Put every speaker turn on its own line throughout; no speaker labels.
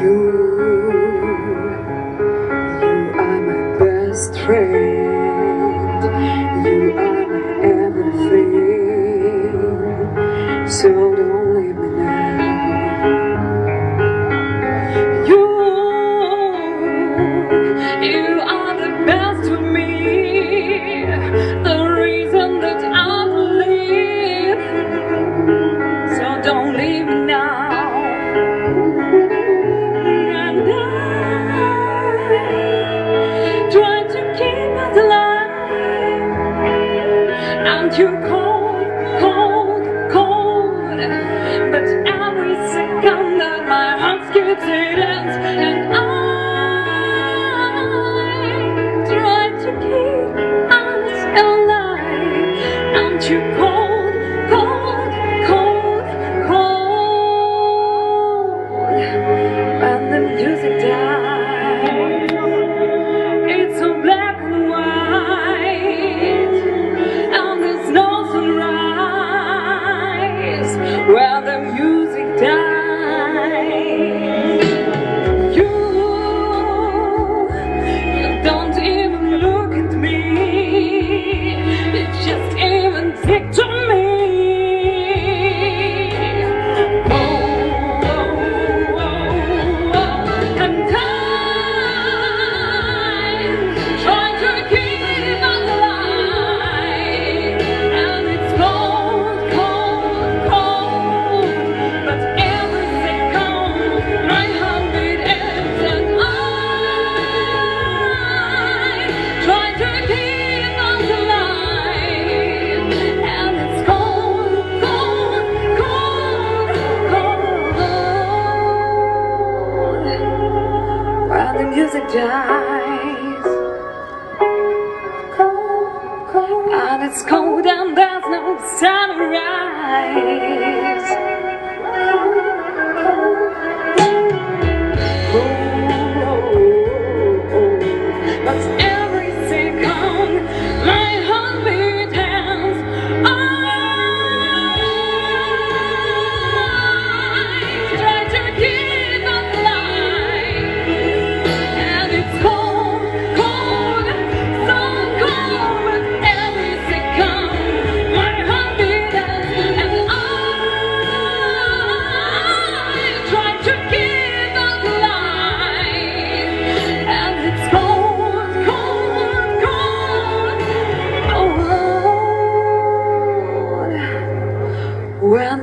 you. You are my best friend. You are my everything. So don't leave me now. You, you are the best to me. you cold, cold, cold. But every second that my heart skips, it ends. dies. Cold, cold. And it's cold and there's no sunrise.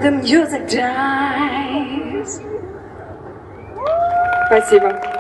the music dies. Спасибо.